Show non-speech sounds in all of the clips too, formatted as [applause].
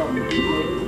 嗯。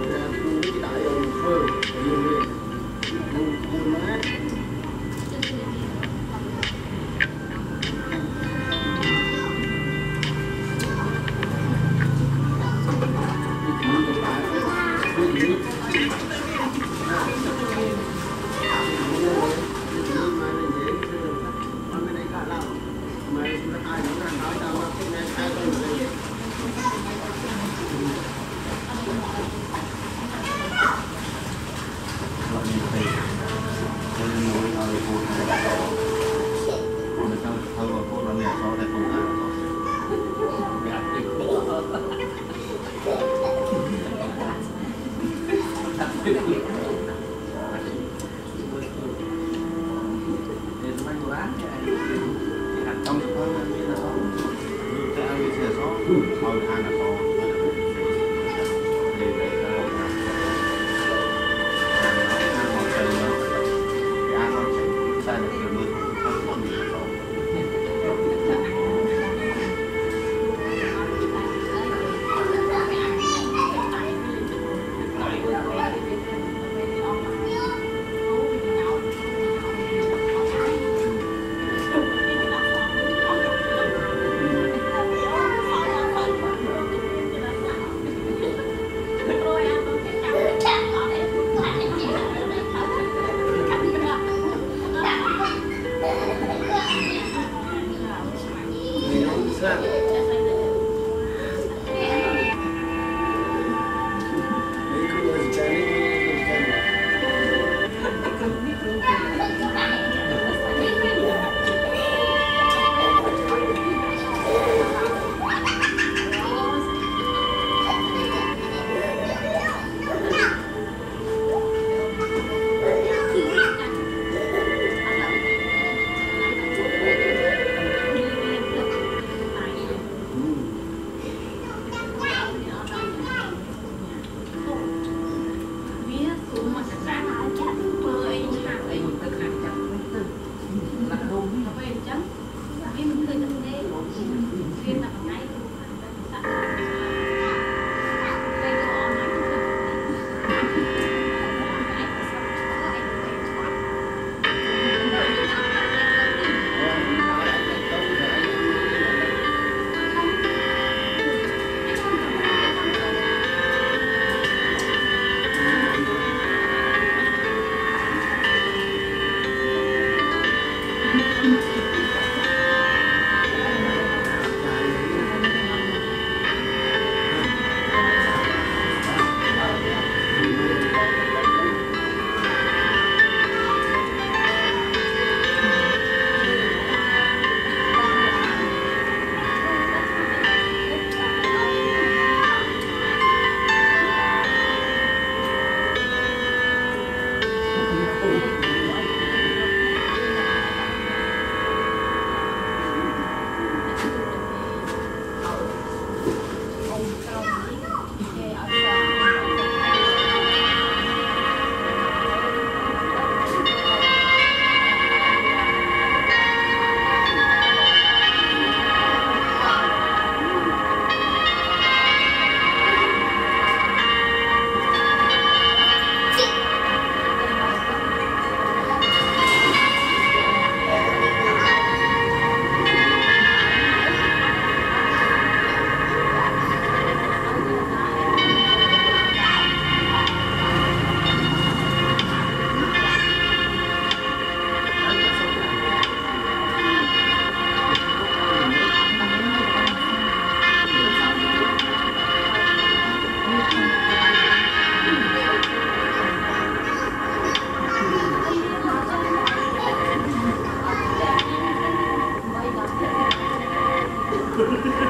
Gracias. [laughs]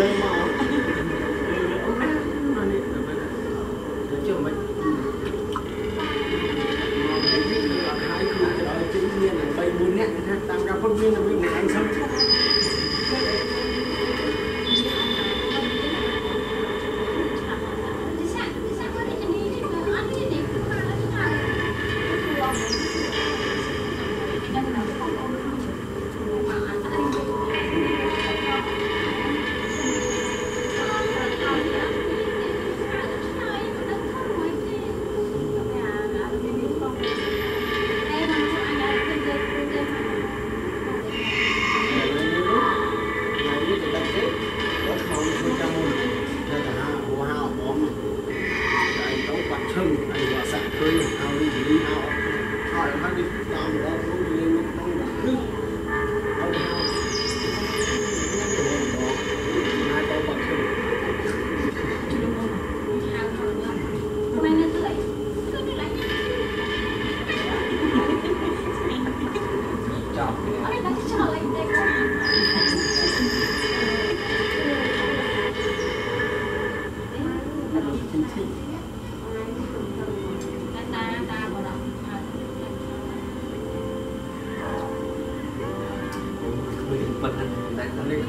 good mom.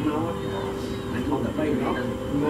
nó on the phải nó